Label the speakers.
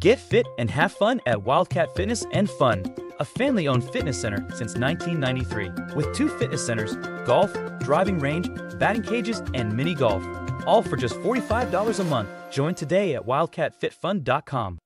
Speaker 1: Get fit and have fun at Wildcat Fitness and Fun, a family owned fitness center since 1993, with two fitness centers, golf, driving range, batting cages, and mini golf, all for just $45 a month. Join today at wildcatfitfun.com.